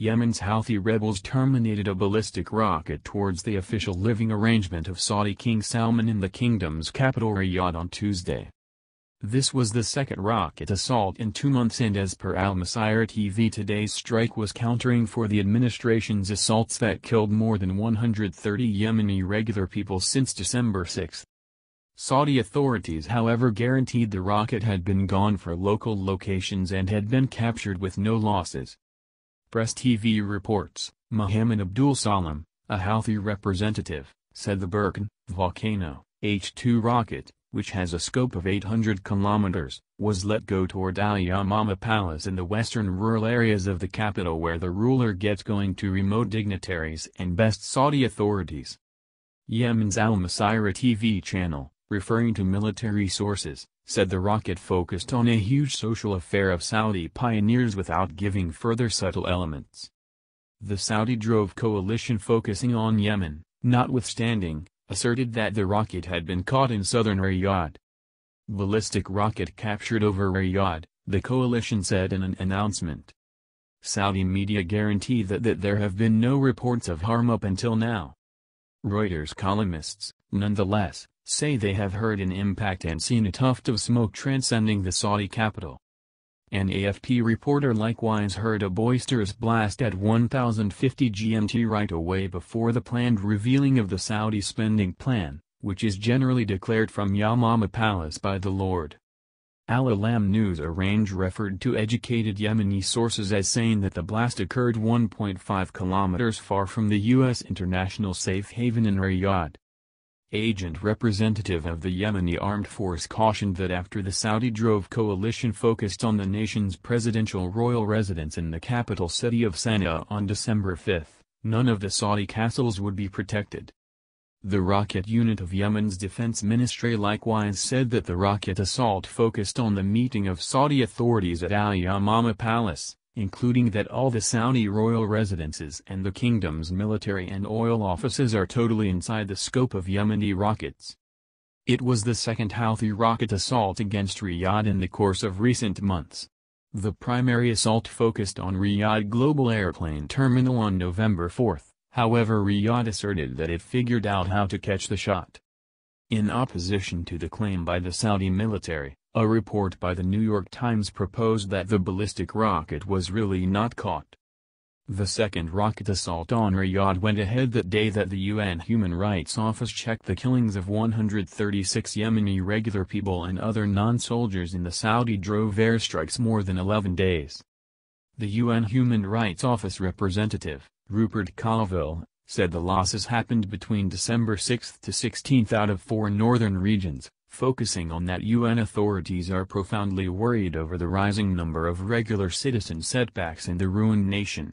Yemen's Houthi rebels terminated a ballistic rocket towards the official living arrangement of Saudi King Salman in the kingdom's capital Riyadh on Tuesday. This was the second rocket assault in two months and as per Al Masirah TV today's strike was countering for the administration's assaults that killed more than 130 Yemeni regular people since December 6. Saudi authorities however guaranteed the rocket had been gone for local locations and had been captured with no losses. Press TV reports, Mohammed Abdul Salam, a Houthi representative, said the Barkan volcano H-2 rocket, which has a scope of 800 kilometers, was let go toward Al Yamama Palace in the western rural areas of the capital where the ruler gets going to remote dignitaries and best Saudi authorities. Yemen's Al Masira TV channel, referring to military sources, said the rocket focused on a huge social affair of Saudi pioneers without giving further subtle elements. The Saudi drove coalition focusing on Yemen, notwithstanding, asserted that the rocket had been caught in southern Riyadh. Ballistic rocket captured over Riyadh, the coalition said in an announcement. Saudi media guarantee that, that there have been no reports of harm up until now. Reuters columnists, nonetheless, say they have heard an impact and seen a tuft of smoke transcending the Saudi capital. An AFP reporter likewise heard a boisterous blast at 1050 GMT right away before the planned revealing of the Saudi spending plan, which is generally declared from Yamama Palace by the Lord. Al-Alam News Arrange referred to educated Yemeni sources as saying that the blast occurred 1.5 kilometers far from the U.S. international safe haven in Riyadh. Agent representative of the Yemeni armed force cautioned that after the Saudi-drove coalition focused on the nation's presidential royal residence in the capital city of Sana'a on December 5, none of the Saudi castles would be protected. The rocket unit of Yemen's defense ministry likewise said that the rocket assault focused on the meeting of Saudi authorities at Al Yamama Palace including that all the Saudi royal residences and the kingdom's military and oil offices are totally inside the scope of Yemeni rockets. It was the second Houthi rocket assault against Riyadh in the course of recent months. The primary assault focused on Riyadh Global Airplane Terminal on November 4, however Riyadh asserted that it figured out how to catch the shot. In opposition to the claim by the Saudi military, a report by the New York Times proposed that the ballistic rocket was really not caught. The second rocket assault on Riyadh went ahead that day that the UN Human Rights Office checked the killings of 136 Yemeni regular people and other non-soldiers in the Saudi drove airstrikes more than 11 days. The UN Human Rights Office representative, Rupert Colville, said the losses happened between December 6 to 16 out of four northern regions, focusing on that UN authorities are profoundly worried over the rising number of regular citizen setbacks in the ruined nation.